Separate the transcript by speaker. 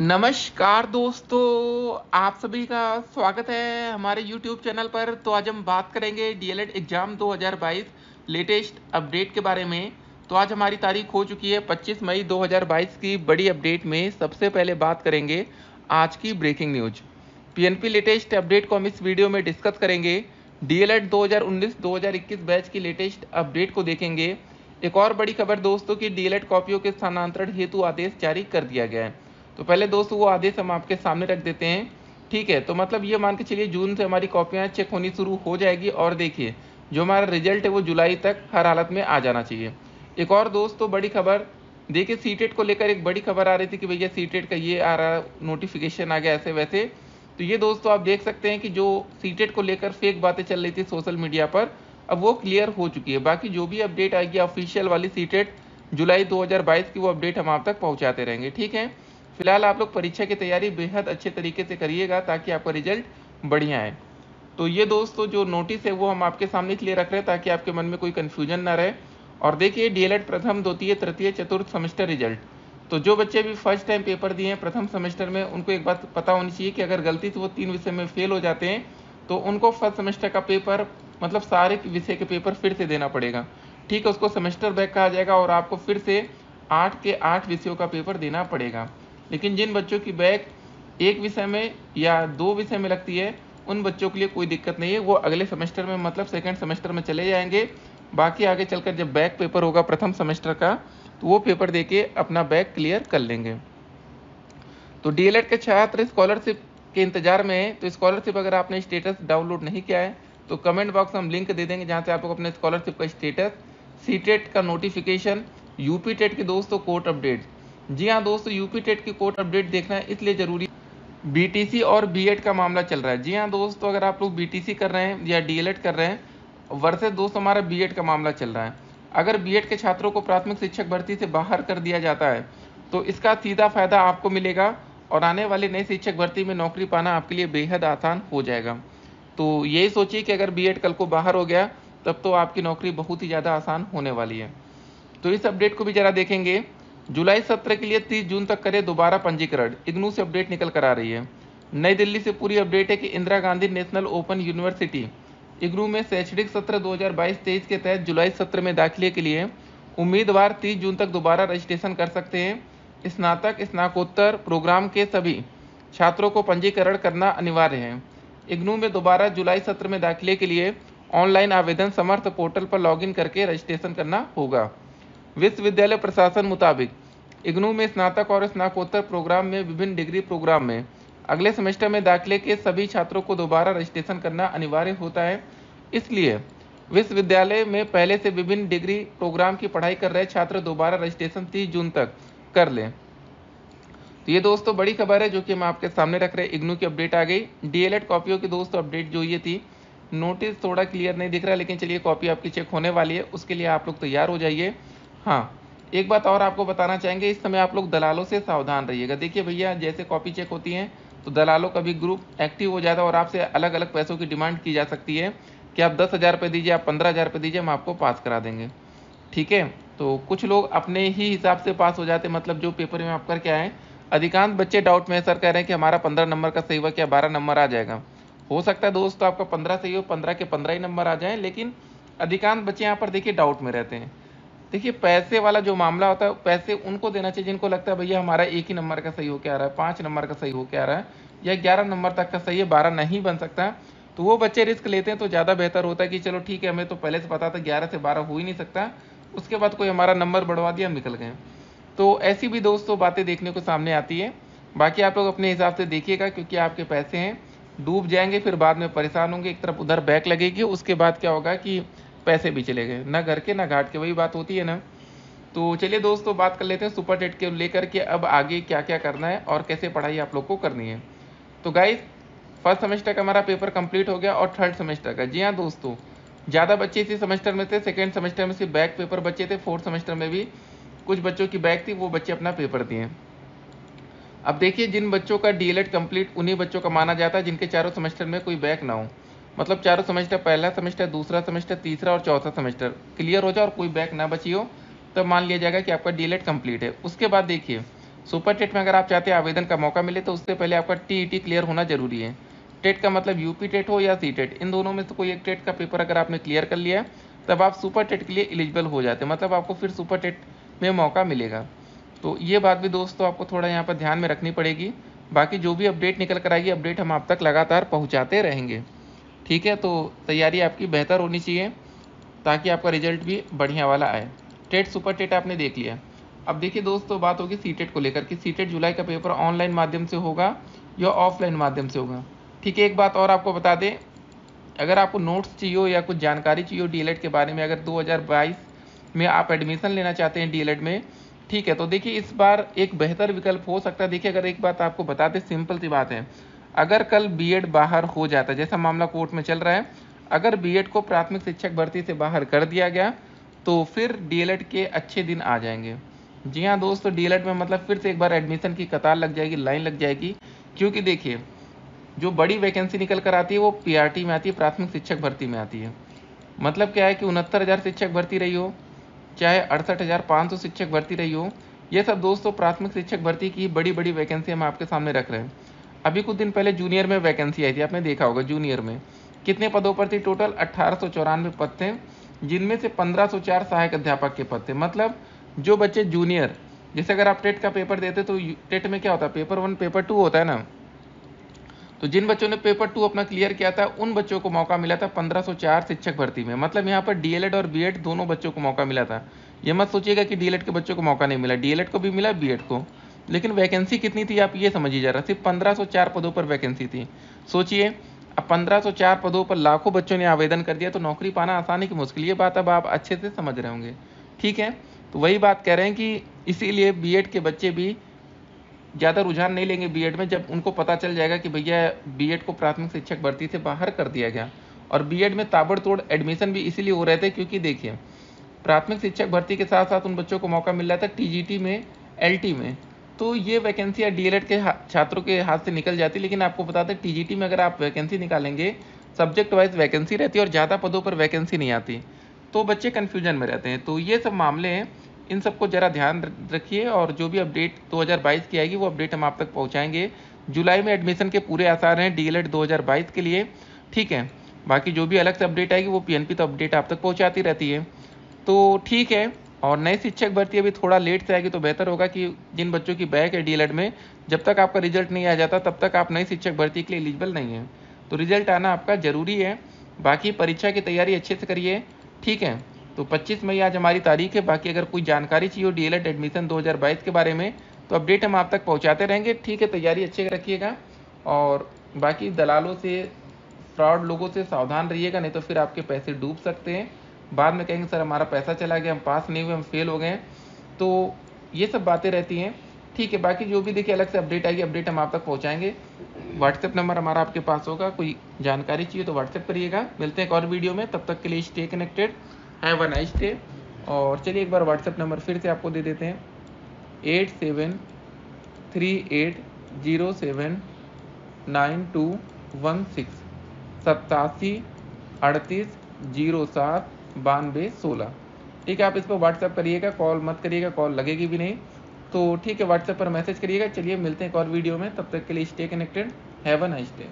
Speaker 1: नमस्कार दोस्तों, आप सभी का स्वागत है हमारे YouTube चैनल पर। तो आज हम बात करेंगे डीएलएड एग्ज़ाम 2022 लेटेस्ट अपडेट के बारे में। तो आज हमारी तारीख हो चुकी है 25 मई 2022 की। बड़ी अपडेट में सबसे पहले बात करेंगे आज की breaking news PNP latest update को हम इस वीडियो में डिस्कस करेंगे। डीएलएड 2019-2021 बैच की लेटेस्ट अपडेट को देखेंगे। एक और बड़ी खबर दोस्तों की डीएलएड कॉपियों के स्थानांतरण हेतु आदेश जारी कर दिया गया है। तो पहले दोस्तों वो आदेश हम आपके सामने रख देते हैं। ठीक है तो मतलब ये मान के चलिए जून से हमारी कॉपियाँ चेक होनी शुरू हो जाएगी और देखिए, जो हमारा रिज़ल्ट है वो जुलाई तक हर हालत में आ जाना चाहिए। एक और दोस्तों बड़ी खबर, देखिए सी को लेकर एक बड़ी खबर आ रही थी कि भैया सी का ये आ रहा नोटिफिकेशन आ गया ऐसे वैसे। तो ये दोस्तों आप देख सकते हैं कि जो सी को लेकर फेक बातें चल रही थी सोशल मीडिया पर, अब वो क्लियर हो चुकी है। बाकी जो भी अपडेट आएगी ऑफिशियल वाली सी जुलाई 2022 की वो अपडेट हम आप तक पहुंचाते रहेंगे। ठीक है? फ़िलहाल आप लोग परीक्षा की तैयारी बेहद अच्छे तरीके से करिएगा ताकि आपका रिज़ल्ट बढ़िया आए। तो ये दोस्तों जो नोटिस है, वो हम आपके सामने इसलिए रख रहे हैं ताकि आपके मन में कोई कन्फ्यूज़न ना रहे। और देखिए डीएलएड प्रथम, द्वितीय, तृतीय, चतुर्थ सेमेस्टर रिज़ल्ट तो जो बच्चे भी फ़र्स्ट टाइम पेपर दिए हैं, प्रथम सेमेस्टर में, उनको एक बात पता होनी चाहिए कि अगर गलती से वो तीन विषय में फेल हो जाते हैं तो उनको फ़र्स्ट सेमेस्टर का पेपर मतलब सारे विषय के पेपर फिर से देना पड़ेगा। ठीक है, उसको सेमेस्टर बैक कहा जाएगा और आपको फिर से आठ के आठ विषयों का पेपर देना पड़ेगा। लेकिन जिन बच्चों की बैक एक विषय में या दो विषय में लगती है, उन बच्चों के लिए कोई दिक्कत नहीं है। वो अगले सेमेस्टर में मतलब सेकेंड सेमेस्टर में चले जाएँगे। बाकी आगे चलकर जब बैक पेपर होगा प्रथम सेमेस्टर का तो वो पेपर दे के अपना बैक क्लियर कर लेंगे। तो डीएलएड के छात्र स्कॉलरशिप के इंतज़ार में है। तो स्कॉलरशिप अगर आपने स्टेटस डाउनलोड नहीं किया है तो कमेंट बॉक्स हम लिंक दे देंगे, जहाँ से आप लोग अपने स्कॉलरशिप का स्टेटस सी का नोटिफिकेशन यूपी टेट के दोस्तों कोर्ट अपडेट जी हाँ दोस्तों यूपी टेट की कोर्ट अपडेट देखना है इसलिए ज़रूरी बीटीसी और बीएड का मामला चल रहा है। जी हाँ दोस्तों, अगर आप लोग बीटीसी कर रहे हैं या डीएलएड कर रहे हैं, वर्षे दोस्त हमारा बीएड का मामला चल रहा है। अगर बीएड के छात्रों को प्राथमिक शिक्षक भर्ती से बाहर कर दिया जाता है तो इसका सीधा फ़ायदा आपको मिलेगा और आने वाले नए शिक्षक भर्ती में नौकरी पाना आपके लिए बेहद आसान हो जाएगा। तो यही सोचिए कि अगर बी कल को बाहर हो गया, तब तो आपकी नौकरी बहुत ही ज़्यादा आसान होने वाली है। तो इस अपडेट को भी ज़रा देखेंगे। जुलाई सत्र के लिए 30 जून तक करे दोबारा पंजीकरण। इग्नू से अपडेट निकल कर आ रही है। नई दिल्ली से पूरी अपडेट है कि Indira Gandhi national open university, IGNOU में शैक्षणिक सत्र 2022-23 के तहत जुलाई सत्र में दाखिले के लिए उम्मीदवार 30 जून तक दोबारा रजिस्ट्रेशन कर सकते हैं। स्नातक, स्नाकोत्तर प्रोग्राम के सभी छात्रों को पंजीकरण करना अनिवार्य है। इग्नू में दोबारा जुलाई सत्र में दाखिले के लिए ऑनलाइन आवेदन समर्थ पोर्टल पर लॉगिन करके रजिस्ट्रेशन करना होगा। विश्वविद्यालय प्रशासन मुताबिक, इग्नू में स्नातक और स्नाकोत्तर प्रोग्राम में विभिन्न डिग्री प्रोग्राम में अगले सेमेस्टर में दाखिले के सभी छात्रों को दोबारा रजिस्ट्रेशन करना अनिवार्य होता है। इसलिए विश्वविद्यालय में पहले से विभिन्न डिग्री प्रोग्राम की पढ़ाई कर रहे छात्र दोबारा रजिस्ट्रेशन तीस जून तक कर लें। तो ये दोस्तों बड़ी खबर है जो कि हम आपके सामने रख रहे इग्नू की अपडेट आ गई। डीएलएड कॉपियों की दोस्तों अपडेट जो ये थी, नोटिस थोड़ा क्लियर नहीं दिख रहा, लेकिन चलिए कॉपी आपकी चेक होने वाली है। उसके लिए आप लोग तैयार हो जाइए। हाँ एक बात और आपको बताना चाहेंगे, इस समय आप लोग दलालों से सावधान रहिएगा। देखिए भैया, जैसे कॉपी चेक होती हैं तो दलालों का भी ग्रुप एक्टिव हो जाता है और आपसे अलग अलग पैसों की डिमांड की जा सकती है कि आप दस हज़ार रुपये दीजिए, आप पंद्रह हज़ार रुपये दीजिए, हम आपको पास करा देंगे। ठीक है? तो कुछ लोग अपने ही हिसाब से पास हो जाते मतलब जो पेपर में आप करके आए अधिकांश बच्चे डाउट में सर कह रहे हैं कि हमारा पंद्रह नंबर का सही हुआ क्या बारह नंबर आ जाएगा। हो सकता है दोस्त तो आपका पंद्रह सही हो, पंद्रह के पंद्रह ही नंबर आ जाए, लेकिन अधिकांश बच्चे यहाँ पर देखिए डाउट में रहते हैं। देखिए, पैसे वाला जो मामला होता है, पैसे उनको देना चाहिए जिनको लगता है, भैया, हमारा एक ही नंबर का सही हो क्या आ रहा है, पाँच नंबर का सही हो क्या आ रहा है, या ग्यारह नंबर तक का सही है, बारह नहीं बन सकता। तो वो बच्चे रिस्क लेते हैं तो ज़्यादा बेहतर होता है कि चलो ठीक है, हमें तो पहले से पता था ग्यारह से बारह हो ही नहीं सकता। उसके बाद कोई हमारा नंबर बढ़वा दिया, हम निकल गए। तो ऐसी भी दोस्तों बातें देखने को सामने आती है। बाकी आप लोग अपने हिसाब से देखिएगा, क्योंकि आपके पैसे हैं। डूब जाएँगे, फिर बाद में परेशान होंगे, एक तरफ़ उधर बैक लगेगी, उसके बाद क्या होगा कि पैसे भी चले गए। ना घर के, ना घाट के, वही बात होती है ना। तो चलिए दोस्तों, बात कर लेते हैं सुपर टेट के लेकर के अब आगे क्या क्या करना है और कैसे पढ़ाई आप लोग को करनी है। तो गाइज़ फ़र्स्ट सेमेस्टर का हमारा पेपर कंप्लीट हो गया और थर्ड सेमेस्टर का। जी हाँ दोस्तों, ज़्यादा बच्चे इसी सेमेस्टर में थे सेकेंड सेमेस्टर में सिर्फ़ बैक पेपर बच्चे थे फोर्थ सेमेस्टर में भी कुछ बच्चों की बैक थी, वो बच्चे अपना पेपर दिए। अब देखिए, जिन बच्चों का डी एल कंप्लीट उन्हीं बच्चों का माना जाता है जिनके चारों सेमेस्टर में कोई बैक ना हो। मतलब चारों सेमेस्टर पहला सेमेस्टर, दूसरा सेमेस्टर, तीसरा और चौथा सेमेस्टर। क्लियर हो जाए और कोई बैक ना बची हो, तब मान लिया जाएगा कि आपका डी कंप्लीट है। उसके बाद देखिए सुपर टेट में अगर आप चाहते हैं आवेदन का मौका मिले तो उससे पहले आपका टी क्लियर होना ज़रूरी है। टेट का मतलब यूपी टेट हो या सी टेट, इन दोनों में से कोई एक टेट का पेपर अगर आपने क्लियर कर लिया तब आप सुपर टेट के लिए एलिजिबल हो जाते हैं। मतलब आपको फिर सुपर टेट में मौका मिलेगा। तो ये बात भी दोस्तों आपको थोड़ा यहाँ पर ध्यान में रखनी पड़ेगी। बाकी जो भी अपडेट निकल कर आएगी अपडेट हम आप तक लगातार पहुँचाते रहेंगे। ठीक है? तो तैयारी आपकी बेहतर होनी चाहिए ताकि आपका रिज़ल्ट भी बढ़िया वाला आए। टेट सुपर टेट आपने देख लिया। अब देखिए दोस्तों, बात होगी सी टेट को लेकर कि सी टेट जुलाई का पेपर ऑनलाइन माध्यम से होगा या ऑफलाइन माध्यम से होगा? ठीक है, एक बात और आपको बता दें, अगर आपको नोट्स चाहिए हो या कुछ जानकारी चाहिए हो डी के बारे में, अगर 2022 में आप एडमिशन लेना चाहते हैं डी में, ठीक है तो देखिए इस बार एक बेहतर विकल्प हो सकता है। देखिए, अगर एक बात आपको बताते सिंपल सी बात है। अगर कल बीएड बाहर हो जाता, जैसा मामला कोर्ट में चल रहा है, अगर बीएड को प्राथमिक शिक्षक भर्ती से बाहर कर दिया गया तो फिर डीएलएड के अच्छे दिन आ जाएँगे। जी हाँ दोस्तों डीएलएड में मतलब फिर से एक बार एडमिशन की कतार लग जाएगी लाइन लग जाएगी, क्योंकि देखिए, जो बड़ी वैकेंसी निकल कर आती है, वो पीआरटी में आती है, प्राथमिक शिक्षक भर्ती में आती है। मतलब क्या है कि उनहत्तर हज़ार शिक्षक भर्ती रही हो, चाहे अड़सठ हज़ार पाँच सौ शिक्षक भर्ती रही हो, ये सब दोस्तों प्राथमिक शिक्षक भर्ती की बड़ी बड़ी वैकेंसी हम आपके सामने रख रहे हैं। अभी कुछ दिन पहले जूनियर में वैकेंसी आई थी, आपने देखा होगा जूनियर में। कितने पदों पर थी टोटल? अट्ठारह पद थे, जिनमें से 1504 सहायक अध्यापक के पद थे। मतलब जो बच्चे जूनियर, जैसे अगर आप टेट का पेपर देते तो टेट में क्या होता? है पेपर वन, पेपर टू होता है ना? तो जिन बच्चों ने पेपर टू अपना क्लियर किया था, उन बच्चों को मौका मिला था 1504 शिक्षक भर्ती में। मतलब यहाँ पर डीएलएड और बीएड दोनों बच्चों को मौका मिला था। ये मत सोचिएगा कि डीएलएड के बच्चों को मौका नहीं मिला। डीएलएड को भी मिला, बीएड को। लेकिन वैकेंसी कितनी थी आप ये समझिए जा रहा सिर्फ़ पंद्रह सौ चार पदों पर वैकेंसी थी। सोचिए, अब पंद्रह सौ चार पदों पर लाखों बच्चों ने आवेदन कर दिया तो नौकरी पाना आसानी की मुश्किल। ये बात अब आप अच्छे से समझ रहे होंगे। ठीक है? तो वही बात कह रहे हैं कि इसीलिए बीएड के बच्चे भी ज़्यादा रुझान नहीं लेंगे बीएड में, जब उनको पता चल जाएगा कि भैया बीएड को प्राथमिक शिक्षक भर्ती से बाहर कर दिया गया। और बीएड में ताबड़तोड़ एडमिशन भी इसीलिए हो रहे थे क्योंकि देखिए, प्राथमिक शिक्षक भर्ती के साथ साथ उन बच्चों को मौका मिल रहा था टीजीटी में एलटी में। तो ये वैकेंसी डीएलएड के छात्रों के हाथ से निकल जाती, लेकिन आपको बता दें टीजीटी में अगर आप वैकेंसी निकालेंगे सब्जेक्ट वाइज वैकेंसी रहती है और ज़्यादा पदों पर वैकेंसी नहीं आती तो बच्चे कन्फ्यूज़न में रहते हैं। तो ये सब मामले हैं, इन सबको ज़रा ध्यान रखिए और जो भी अपडेट 2022 की आएगी, वो अपडेट हम आप तक पहुँचाएँगे। जुलाई में एडमिशन के पूरे आसार हैं डी एल के लिए, ठीक है। बाकी जो भी अलग से अपडेट आएगी, वो पीएनपी तो अपडेट आप तक पहुँचाती रहती है। तो ठीक है और नई शिक्षक भर्ती अभी थोड़ा लेट से आएगी तो बेहतर होगा कि जिन बच्चों की बैक है डी में, जब तक आपका रिज़ल्ट नहीं आ जाता, तब तक आप नई शिक्षक भर्ती के लिए एलिजिबल नहीं है। तो रिज़ल्ट आना आपका ज़रूरी है। बाकी परीक्षा की तैयारी अच्छे से करिए, ठीक है? तो 25 मई आज हमारी तारीख है। बाकी अगर कोई जानकारी चाहिए हो डी एडमिशन 2022 के बारे में तो अपडेट हम आप तक पहुंचाते रहेंगे। ठीक है, तैयारी अच्छे रखिएगा। और बाकी दलालों से फ्रॉड लोगों से सावधान रहिएगा, नहीं तो फिर आपके पैसे डूब सकते हैं। बाद में कहेंगे, सर, हमारा पैसा चला गया, हम पास नहीं हुए, हम फेल हो गए तो ये सब बातें रहती हैं। ठीक है, बाकी जो भी देखिए, अलग से अपडेट आएगी, अपडेट हम आप तक पहुँचाएँगे। व्हाट्सएप नंबर हमारा आपके पास होगा, कोई जानकारी चाहिए तो व्हाट्सएप करिएगा। मिलते हैं एक और वीडियो में, तब तक के लिए stay connected have a nice day और चलिए, एक बार व्हाट्सएप नंबर फिर से आपको दे देते हैं। Eight seven three eight zero seven nine two one six, सत्तासी अड़तीस ज़ीरो सात बानवे सोलह। ठीक है, आप इस पर व्हाट्सएप करिएगा कॉल मत करिएगा कॉल लगेगी भी नहीं। तो ठीक है व्हाट्सएप पर मैसेज करिएगा, चलिए मिलते हैं एक और वीडियो में। तब तक के लिए stay connected have a nice day